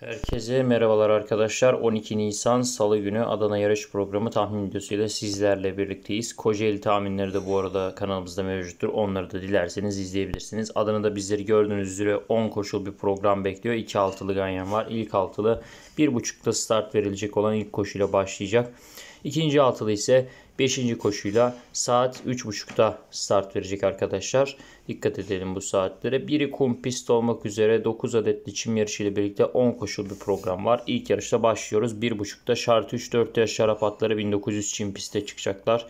Herkese merhabalar arkadaşlar. 12 Nisan Salı günü Adana yarış programı tahmin videosuyla sizlerle birlikteyiz. Kocaeli tahminleri de bu arada kanalımızda mevcuttur. Onları da dilerseniz izleyebilirsiniz. Adana'da bizleri gördüğünüz üzere 10 koşul bir program bekliyor. 2 altılı ganyan var. İlk altılı 1.5'da start verilecek olan ilk koşuyla başlayacak. İkinci altılı ise 5. koşuyla saat 3.30'da start verecek arkadaşlar. Dikkat edelim bu saatlere. Biri kum pist olmak üzere 9 adet çim yarışı ile birlikte 10 koşul bir program var. İlk yarışta başlıyoruz. 1.30'da şart 3 4 yaş şarap atları 1900 çim pistte çıkacaklar.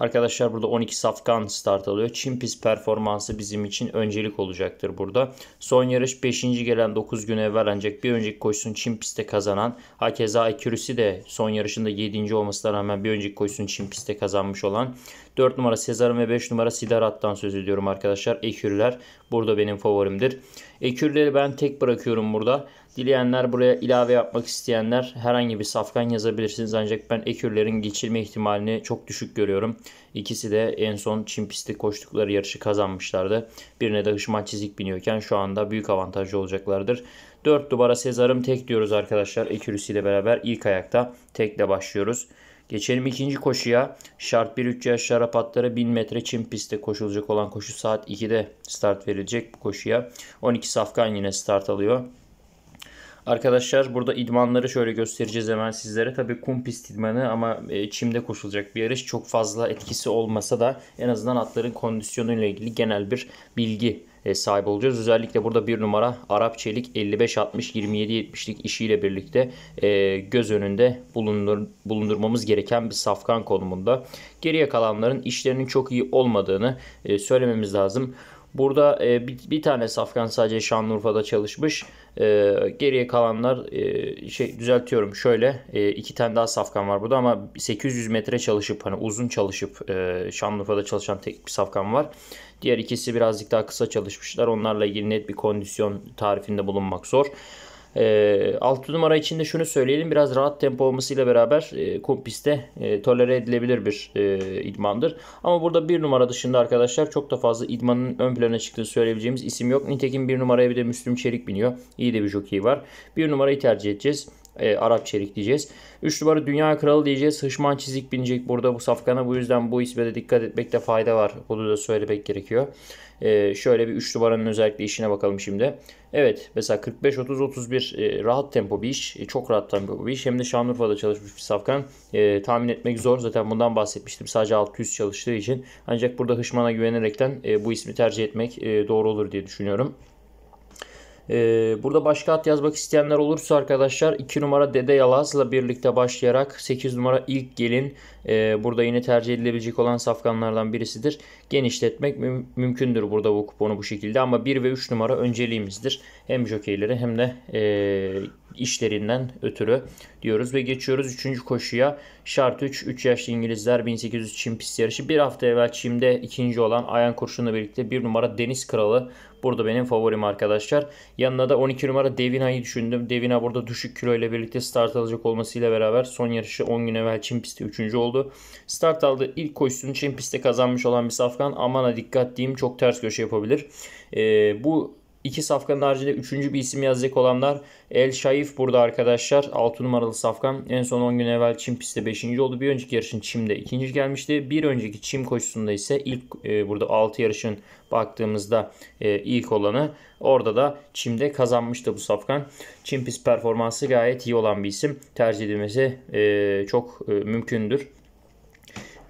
Arkadaşlar burada 12 safkan start alıyor. Çin pist performansı bizim için öncelik olacaktır burada. Son yarış 5. gelen 9 gün evvel ancak bir önceki koşusunu Çin pistte kazanan. Hakeza Ekürüsü de son yarışında 7. olmasına rağmen bir önceki koşusunu Çin pistte kazanmış olan. 4 numara Sezar'ın ve 5 numara Sidarat'tan söz ediyorum arkadaşlar. Ekürüler burada benim favorimdir. Ekürüleri ben tek bırakıyorum burada. Dileyenler buraya ilave yapmak isteyenler herhangi bir safkan yazabilirsiniz. Ancak ben ekürlerin geçirme ihtimalini çok düşük görüyorum. İkisi de en son Çin pisti koştukları yarışı kazanmışlardı. Birine de Hışman Çizik biniyorken şu anda büyük avantajlı olacaklardır. 4 numara Sezar'ım tek diyoruz arkadaşlar. Ekürüsüyle beraber ilk ayakta tekle başlıyoruz. Geçelim ikinci koşuya. Şart 1-3 yaş şarap atları 1000 metre çim pistte koşulacak olan koşu saat 2'de start verilecek bu koşuya. 12 safkan yine start alıyor. Arkadaşlar burada idmanları şöyle göstereceğiz hemen sizlere. Tabii kum pist idmanı ama e, çimde koşulacak bir yarış. Çok fazla etkisi olmasa da en azından atların kondisyonuyla ilgili genel bir bilgi e, sahip olacağız. Özellikle burada bir numara Arap Çelik 55-60-27-70'lik işiyle birlikte e, göz önünde bulundur, bulundurmamız gereken bir safkan konumunda. Geriye kalanların işlerinin çok iyi olmadığını söylememiz lazım. Burada bir, bir tane safkan sadece Şanlıurfa'da çalışmış. E, geriye kalanlar e, şey düzeltiyorum şöyle e, iki tane daha safkan var burada ama 800 metre çalışıp hani uzun çalışıp e, Şanlıurfa'da çalışan tek bir safkan var. Diğer ikisi birazcık daha kısa çalışmışlar. Onlarla ilgili net bir kondisyon tarifinde bulunmak zor. E, 6 numara için de şunu söyleyelim. Biraz rahat tempo olmasıyla beraber e, pistte e, tolere edilebilir bir e, idmandır. Ama burada bir numara dışında arkadaşlar çok da fazla idmanın ön plana çıktığını söyleyebileceğimiz isim yok. Nitekim bir numaraya bir de Müslüm Çelik biniyor. İyi de bir jockey var. Bir numarayı tercih edeceğiz. E, Arap Çelik diyeceğiz. 3 numara Dünya Kralı diyeceğiz. Hışman Çizik binecek burada bu safkana. Bu yüzden bu isme de dikkat etmekte fayda var. Bunu da söylemek gerekiyor. E, şöyle bir 3 numaranın özellikle işine bakalım şimdi. Evet mesela 45-30-31 e, rahat tempo bir iş. E, çok rahat tempo bir iş. Hem de Şanlıurfa'da çalışmış bir safkan. E, tahmin etmek zor. Zaten bundan bahsetmiştim. Sadece 600 çalıştığı için. Ancak burada Hışman'a güvenerekten e, bu ismi tercih etmek e, doğru olur diye düşünüyorum. Ee, burada başka at yazmak isteyenler olursa arkadaşlar 2 numara Dede Yalaz'la birlikte başlayarak 8 numara ilk gelin e, burada yine tercih edilebilecek olan safkanlardan birisidir. Genişletmek müm- mümkündür burada bu kuponu bu şekilde ama 1 ve 3 numara önceliğimizdir. Hem jokeyleri hem de e, işlerinden ötürü diyoruz ve geçiyoruz 3. koşuya. Şart 3, 3 yaşlı İngilizler 1800 çim pist yarışı. Bir hafta evvel çimde ikinci olan Ayan Kurşun'la birlikte bir numara Deniz Kralı Burada benim favorim arkadaşlar. Yanına da 12 numara Devina'yı düşündüm. Devina burada düşük kilo ile birlikte start alacak olmasıyla beraber son yarışı 10 gün evvel Çin pistte 3. oldu. Start aldı ilk koşusunu Çin pistte kazanmış olan bir safkan. Amana dikkat diyeyim çok ters köşe yapabilir. Ee, bu İki safkanın haricinde üçüncü bir isim yazacak olanlar El Şaif burada arkadaşlar. 6 numaralı safkan. En son 10 gün evvel Çim pistte 5. oldu. Bir önceki yarışın Çim'de 2. gelmişti. Bir önceki Çim koşusunda ise ilk e, burada 6 yarışın baktığımızda e, ilk olanı. Orada da Çim'de kazanmıştı bu safkan. Çim pist performansı gayet iyi olan bir isim. Tercih edilmesi e, çok e, mümkündür.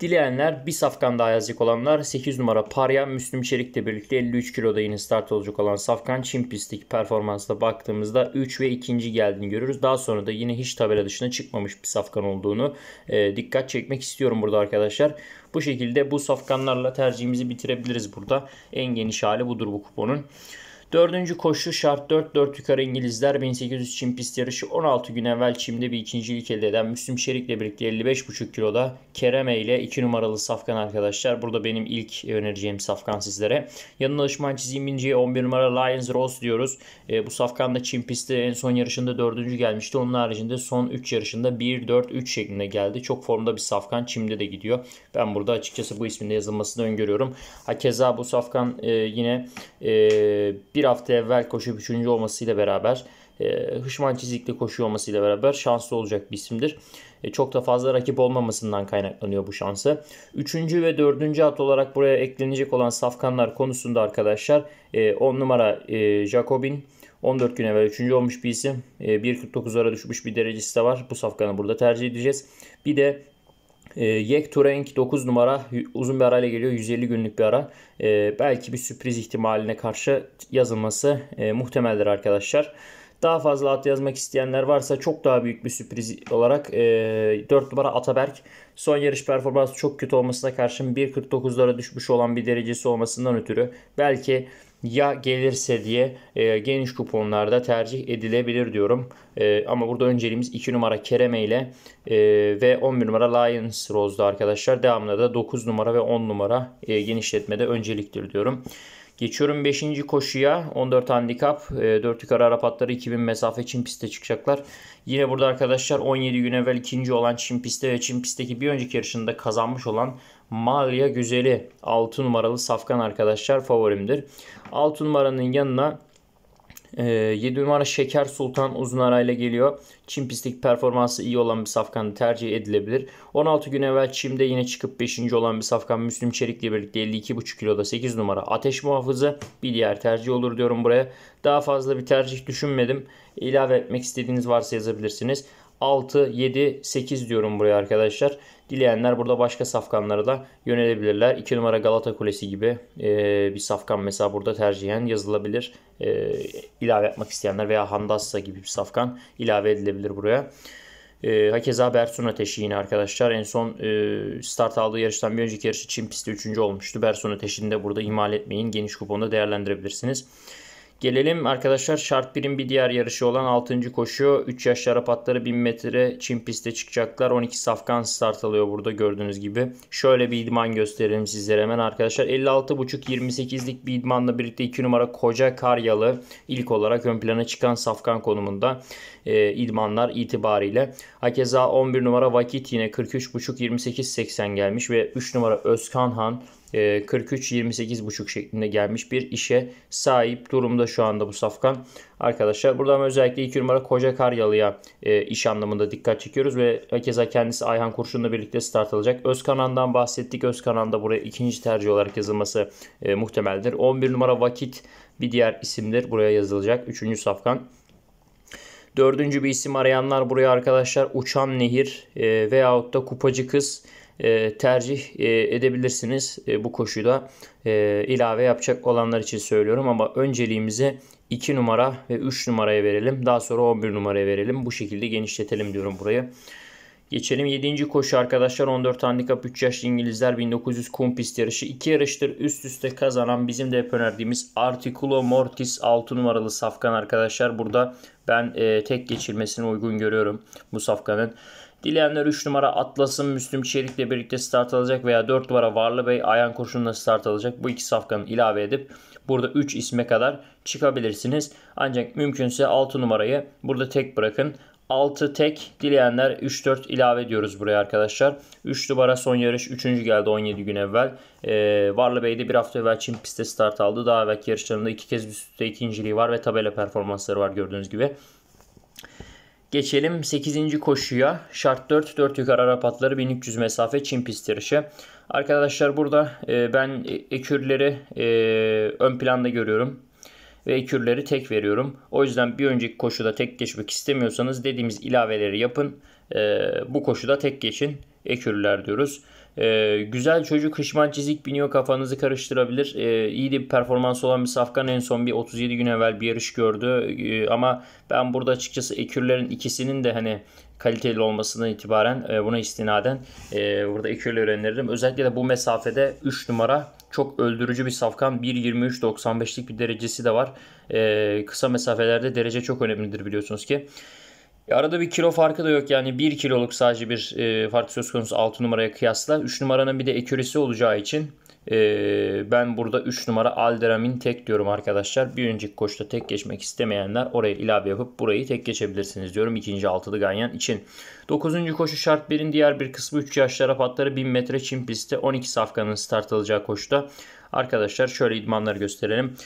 Dileyenler bir safkan daha yazacak olanlar 8 numara Parya Müslüm Çelik'le birlikte 53 kiloda yine start olacak olan safkan Çin pistteki performansına baktığımızda 3 ve 2. geldiğini görüyoruz. Daha sonra da yine hiç tabela dışına çıkmamış bir safkan olduğunu e, dikkat çekmek istiyorum burada arkadaşlar. Bu şekilde bu safkanlarla tercihimizi bitirebiliriz burada. En geniş hali budur bu kuponun. Dördüncü koşu şart 4 4 yukarı İngilizler 1800 çim pist yarışı 16 gün evvel çimde bir ikincilik elde eden Müslüm Şerik'le birlikte 55,5 kiloda Kereme ile 2 numaralı safkan arkadaşlar. Burada benim ilk önereceğim safkan sizlere. Yanına Işman Çizim İnci'ye 11 numara Lions Rose diyoruz. E, bu safkan da çim pistte en son yarışında 4. gelmişti. Onun haricinde son 3 yarışında 1-4-3 şeklinde geldi. Çok formda bir safkan çimde de gidiyor. Ben burada açıkçası bu isminde yazılmasını öngörüyorum. Hakeza bu safkan e, yine e, bir bir hafta evvel koşup 3. olmasıyla beraber e, hışman çizikli koşuyor olmasıyla beraber şanslı olacak bir isimdir. E, çok da fazla rakip olmamasından kaynaklanıyor bu şansı. Üçüncü ve dördüncü at olarak buraya eklenecek olan safkanlar konusunda arkadaşlar 10 numara Jacobin 14 gün evvel 3. olmuş bir isim. 1.49'lara düşmüş bir derecesi de var. Bu safkanı burada tercih edeceğiz. Bir de e, Yek Turenk 9 numara uzun bir arayla geliyor. 150 günlük bir ara. E, belki bir sürpriz ihtimaline karşı yazılması e, muhtemeldir arkadaşlar. Daha fazla at yazmak isteyenler varsa çok daha büyük bir sürpriz olarak e, 4 numara Ataberk son yarış performansı çok kötü olmasına karşın 1.49'lara düşmüş olan bir derecesi olmasından ötürü belki ya gelirse diye e, geniş kuponlarda tercih edilebilir diyorum. E, ama burada önceliğimiz 2 numara Kereme ile e, ve 11 numara Lions Rose'da arkadaşlar. Devamında da 9 numara ve 10 numara e, genişletmede önceliktir diyorum. Geçiyorum 5. koşuya. 14 handikap. 4 yukarı Arap atları 2000 mesafe Çin pistte çıkacaklar. Yine burada arkadaşlar 17 gün evvel ikinci olan Çin pistte ve Çin pistteki bir önceki yarışında kazanmış olan Malya Güzeli 6 numaralı safkan arkadaşlar favorimdir. 6 numaranın yanına e, ee, 7 numara Şeker Sultan uzun arayla geliyor. Çim pistteki performansı iyi olan bir safkan tercih edilebilir. 16 gün evvel Çim'de yine çıkıp 5. olan bir safkan Müslüm Çelik'le birlikte 52,5 kiloda 8 numara ateş muhafızı bir diğer tercih olur diyorum buraya. Daha fazla bir tercih düşünmedim. İlave etmek istediğiniz varsa yazabilirsiniz. 6, 7, 8 diyorum buraya arkadaşlar. Dileyenler burada başka safkanlara da yönelebilirler. 2 numara Galata Kulesi gibi e, bir safkan mesela burada tercihen yazılabilir. E, ilave yapmak isteyenler veya Handassa gibi bir safkan ilave edilebilir buraya. E, hakeza Bersun Ateşi yine arkadaşlar. En son e, start aldığı yarıştan bir önceki yarışı Çin pistte 3. olmuştu. Bersun Ateşi'ni de burada ihmal etmeyin. Geniş kuponda değerlendirebilirsiniz. Gelelim arkadaşlar şart birin bir diğer yarışı olan 6. koşu. 3 yaş Arap atları 1000 metre Çin pistte çıkacaklar. 12 safkan start alıyor burada gördüğünüz gibi. Şöyle bir idman gösterelim sizlere hemen arkadaşlar. 56.5-28'lik bir idmanla birlikte 2 numara Koca Karyalı ilk olarak ön plana çıkan safkan konumunda e, idmanlar itibariyle. Hakeza 11 numara Vakit yine 43.5-28.80 gelmiş ve 3 numara Özkan Han 43-28,5 şeklinde gelmiş bir işe sahip durumda şu anda bu safkan. Arkadaşlar buradan özellikle 2 numara Koca Karyalı'ya e, iş anlamında dikkat çekiyoruz ve keza kendisi Ayhan Kurşun'la birlikte start alacak. Özkanan'dan bahsettik. Özkanan da buraya ikinci tercih olarak yazılması e, muhtemeldir. 11 numara Vakit bir diğer isimdir. Buraya yazılacak. Üçüncü safkan. Dördüncü bir isim arayanlar buraya arkadaşlar Uçan Nehir e, veyahut da Kupacı Kız e, tercih e, edebilirsiniz e, bu koşuda ilave yapacak olanlar için söylüyorum ama önceliğimizi 2 numara ve 3 numaraya verelim. Daha sonra 11 numaraya verelim. Bu şekilde genişletelim diyorum burayı. Geçelim 7. koşu arkadaşlar 14 handikap 3 yaşlı İngilizler 1900 kum pist yarışı. 2 yarıştır üst üste kazanan bizim de hep önerdiğimiz Articulo Mortis 6 numaralı safkan arkadaşlar. Burada ben e, tek geçilmesini uygun görüyorum bu safkanın. Dileyenler 3 numara Atlas'ın Müslüm Çelik'le birlikte start alacak veya 4 numara Varlı Bey Ayhan Kurşun'la start alacak. Bu iki safkanı ilave edip burada 3 isme kadar çıkabilirsiniz. Ancak mümkünse 6 numarayı burada tek bırakın. 6 tek dileyenler 3-4 ilave ediyoruz buraya arkadaşlar. 3 numara son yarış 3. geldi 17 gün evvel. Ee, Varlı Bey'de bir hafta evvel Çin pistte start aldı. Daha evvelki yarışlarında iki kez üst üste ikinciliği var ve tabela performansları var gördüğünüz gibi. Geçelim 8. koşuya. Şart 4, 4 yukarı Arap atları 1300 mesafe Çin pist yarışı. Arkadaşlar burada e, ben ekürleri e, ön planda görüyorum. Ve ekürleri tek veriyorum. O yüzden bir önceki koşuda tek geçmek istemiyorsanız dediğimiz ilaveleri yapın. E, bu koşuda tek geçin. Ekürler diyoruz. Ee, güzel çocuk hışman çizik biniyor kafanızı karıştırabilir. Ee, iyi de bir performans olan bir Safkan en son bir 37 gün evvel bir yarış gördü. Ee, ama ben burada açıkçası ekürlerin ikisinin de hani kaliteli olmasından itibaren e, buna istinaden e, burada ekürleri öneririm. Özellikle de bu mesafede 3 numara çok öldürücü bir safkan. 1.23.95'lik bir derecesi de var. E, kısa mesafelerde derece çok önemlidir biliyorsunuz ki. Arada bir kilo farkı da yok yani 1 kiloluk sadece bir e, fark söz konusu 6 numaraya kıyasla. 3 numaranın bir de ekürisi olacağı için e, ben burada 3 numara Alderamin tek diyorum arkadaşlar. Bir önceki koşuda tek geçmek istemeyenler oraya ilave yapıp burayı tek geçebilirsiniz diyorum. ikinci altılı ganyan için. 9. koşu şart 1'in diğer bir kısmı 3 yaşlara patları 1000 metre çim pistte 12 safkanın start alacağı koşuda. Arkadaşlar şöyle idmanları gösterelim.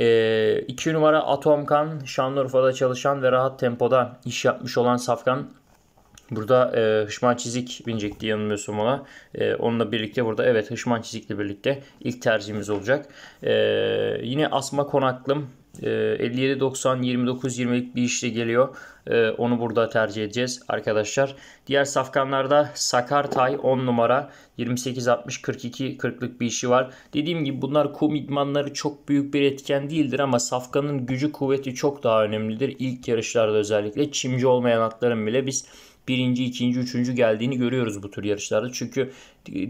2 numara Atomkan Şanlıurfa'da çalışan ve rahat tempoda iş yapmış olan Safkan Burada e, Hışman Çizik binecekti yanılmıyorsam ona. E, onunla birlikte burada evet Hışman Çizik'le birlikte ilk tercihimiz olacak. E, yine Asma Konaklım e, 57-90 29-20'lik bir işle geliyor. E, onu burada tercih edeceğiz arkadaşlar. Diğer safkanlarda Sakartay 10 numara 28-60-42-40'lık bir işi var. Dediğim gibi bunlar kum idmanları çok büyük bir etken değildir ama safkanın gücü kuvveti çok daha önemlidir. İlk yarışlarda özellikle çimci olmayan atların bile biz birinci, ikinci, üçüncü geldiğini görüyoruz bu tür yarışlarda. Çünkü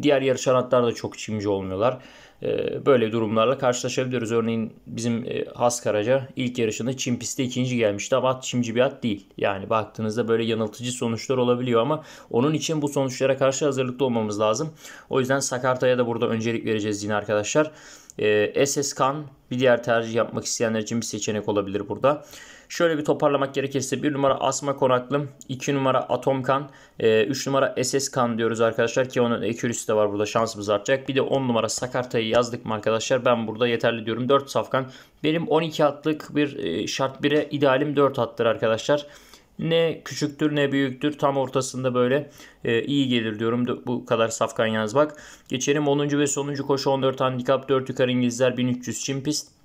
diğer yarışan atlar da çok çimci olmuyorlar. Ee, böyle durumlarla karşılaşabiliyoruz. Örneğin bizim e, Has Karaca ilk yarışında çim pistte ikinci gelmişti ama at çimci bir at değil. Yani baktığınızda böyle yanıltıcı sonuçlar olabiliyor ama onun için bu sonuçlara karşı hazırlıklı olmamız lazım. O yüzden Sakarta'ya da burada öncelik vereceğiz yine arkadaşlar. Ee, SS Kan bir diğer tercih yapmak isteyenler için bir seçenek olabilir burada. Şöyle bir toparlamak gerekirse 1 numara Asma Konaklım, 2 numara Atomkan, 3 e, numara SS Kan diyoruz arkadaşlar ki onun ekürüsü de var burada şansımız artacak. Bir de 10 numara Sakarta'yı yazdık mı arkadaşlar ben burada yeterli diyorum 4 safkan. Benim 12 atlık bir e, şart 1'e idealim 4 attır arkadaşlar. Ne küçüktür ne büyüktür tam ortasında böyle e, iyi gelir diyorum bu kadar safkan yazmak. Geçelim 10. ve sonuncu koşu 14 handikap 4 yukarı İngilizler 1300 çim pist.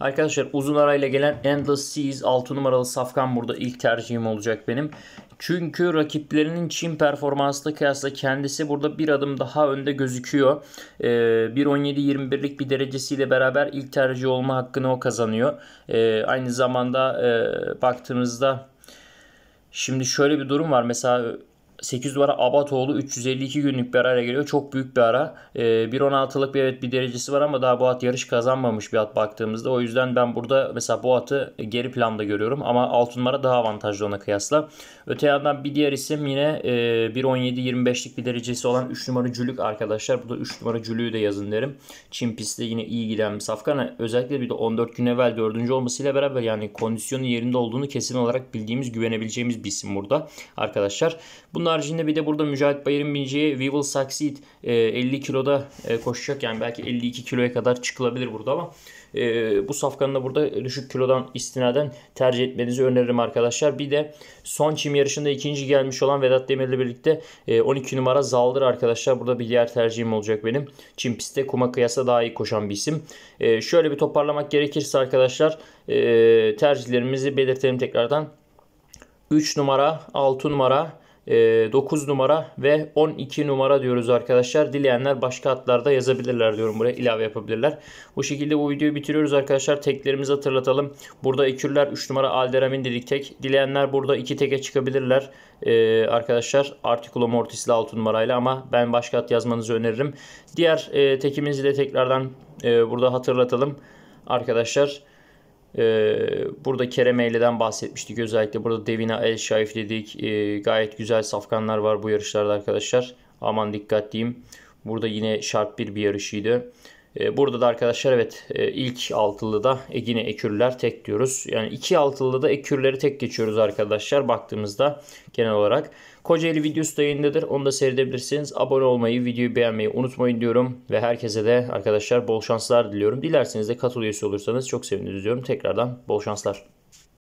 Arkadaşlar uzun arayla gelen Endless Seas 6 numaralı safkan burada ilk tercihim olacak benim. Çünkü rakiplerinin Çin performansına kıyasla kendisi burada bir adım daha önde gözüküyor. Ee, 1.17-21'lik bir derecesiyle beraber ilk tercih olma hakkını o kazanıyor. Ee, aynı zamanda e, baktığımızda şimdi şöyle bir durum var. Mesela 8 numara Abatoğlu 352 günlük bir araya geliyor. Çok büyük bir ara. Ee, 1.16'lık bir evet bir derecesi var ama daha bu at yarış kazanmamış bir at baktığımızda. O yüzden ben burada mesela bu atı geri planda görüyorum. Ama 6 numara daha avantajlı ona kıyasla. Öte yandan bir diğer isim yine e, 1.17-25'lik bir derecesi olan 3 numara Cülük arkadaşlar. Bu da 3 numara Cülük'ü de yazın derim. Çin pistte yine iyi giden bir safkan. Özellikle bir de 14 gün evvel 4. olmasıyla beraber yani kondisyonu yerinde olduğunu kesin olarak bildiğimiz güvenebileceğimiz bir isim burada arkadaşlar. Bunun bunun haricinde bir de burada Mücahit Bayır'ın bineceği We Will Succeed 50 kiloda e, koşacak. Yani belki 52 kiloya kadar çıkılabilir burada ama e, bu safkanı da burada düşük kilodan istinaden tercih etmenizi öneririm arkadaşlar. Bir de son çim yarışında ikinci gelmiş olan Vedat Demir'le birlikte 12 e, numara Zaldır arkadaşlar. Burada bir diğer tercihim olacak benim. Çim pistte kuma kıyasla daha iyi koşan bir isim. Şöyle bir toparlamak gerekirse arkadaşlar tercihlerimizi belirtelim tekrardan. 3 numara, 6 numara, 9 ee, numara ve 12 numara diyoruz arkadaşlar. Dileyenler başka hatlarda yazabilirler diyorum buraya ilave yapabilirler. Bu şekilde bu videoyu bitiriyoruz arkadaşlar. Teklerimizi hatırlatalım. Burada ekürler 3 numara Alderamin dedik tek. Dileyenler burada 2 teke çıkabilirler ee, arkadaşlar. Articulo Mortis'li 6 numarayla ama ben başka hat yazmanızı öneririm. Diğer e, tekimizi de tekrardan e, burada hatırlatalım arkadaşlar. Ee, burada Kerem Eyle'den bahsetmiştik. Özellikle burada Devina El Şaif dedik. Ee, gayet güzel safkanlar var bu yarışlarda arkadaşlar. Aman dikkat diyeyim. Burada yine şart bir bir yarışıydı. Ee, burada da arkadaşlar evet e, ilk altılı da e, yine ekürler tek diyoruz. Yani iki altılı da ekürleri tek geçiyoruz arkadaşlar baktığımızda genel olarak. Kocaeli videosu da yayındadır. Onu da seyredebilirsiniz. Abone olmayı, videoyu beğenmeyi unutmayın diyorum. Ve herkese de arkadaşlar bol şanslar diliyorum. Dilerseniz de katıl olursanız çok seviniriz diyorum. Tekrardan bol şanslar.